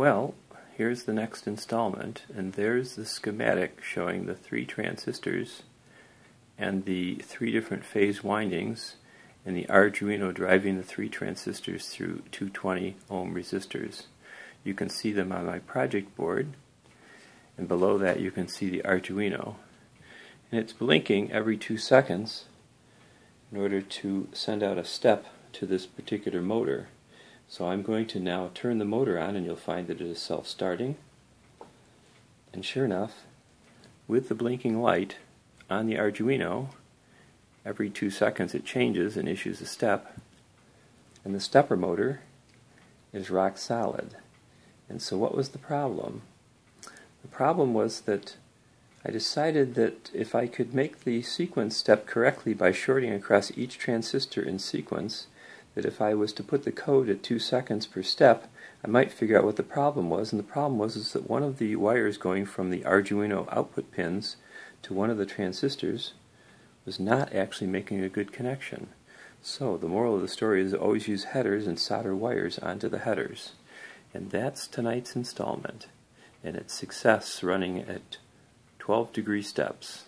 Well, here's the next installment, and there's the schematic showing the three transistors and the three different phase windings and the Arduino driving the three transistors through 220 ohm resistors. You can see them on my project board, and below that you can see the Arduino. And it's blinking every two seconds in order to send out a step to this particular motor. So I'm going to now turn the motor on and you'll find that it is self-starting. And sure enough, with the blinking light on the Arduino, every two seconds it changes and issues a step. And the stepper motor is rock solid. And so what was the problem? The problem was that I decided that if I could make the sequence step correctly by shorting across each transistor in sequence, that if I was to put the code at two seconds per step, I might figure out what the problem was. And the problem was is that one of the wires going from the Arduino output pins to one of the transistors was not actually making a good connection. So the moral of the story is always use headers and solder wires onto the headers. And that's tonight's installment. And its success running at 12 degree steps.